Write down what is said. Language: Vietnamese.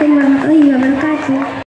aku mama Oi, mama chứ?